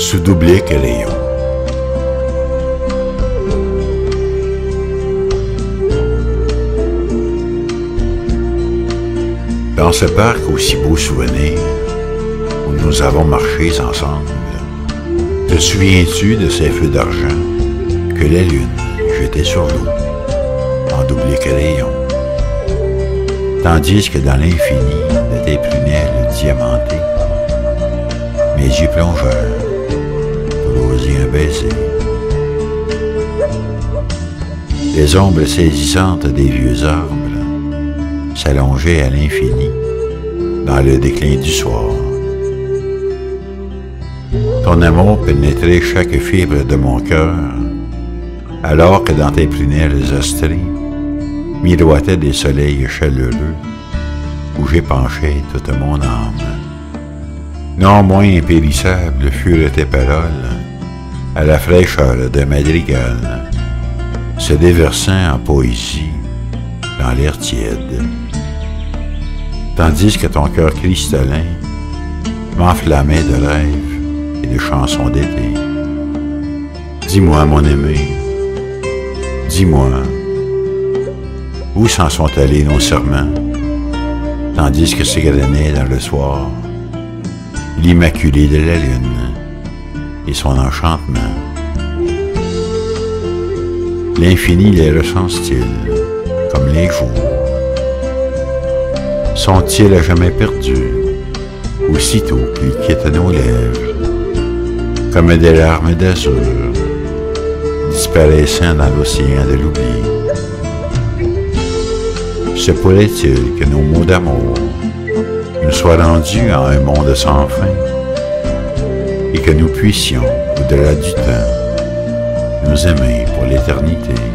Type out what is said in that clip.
sous doublier que rayon. Dans ce parc aussi beau souvenir, où nous avons marché ensemble, te souviens-tu de ces feux d'argent que la lune jetait sur l'eau, en doublé crayon, tandis que dans l'infini de tes prunelles diamantées, mes yeux plongeurs Les ombres saisissantes des vieux arbres s'allongeaient à l'infini dans le déclin du soir. Ton amour pénétrait chaque fibre de mon cœur, alors que dans tes prunelles astrées miroitaient des soleils chaleureux où j'épanchais toute mon âme. Non moins impérissables furent tes paroles, à la fraîcheur d'un madrigal, se déversant en poésie dans l'air tiède. Tandis que ton cœur cristallin m'enflammait de rêves et de chansons d'été. Dis-moi, mon aimé, dis-moi, où s'en sont allés nos serments, tandis que s'égrenait dans le soir l'immaculé de la lune? Son enchantement. L'infini les ressent-il comme les jours? Sont-ils à jamais perdus, aussitôt qu'ils quittent nos lèvres, comme des larmes d'azur, disparaissant dans l'océan de l'oubli? Se pourrait-il que nos mots d'amour nous soient rendus à un monde sans fin? Et que nous puissions, au-delà du temps, nous aimer pour l'éternité?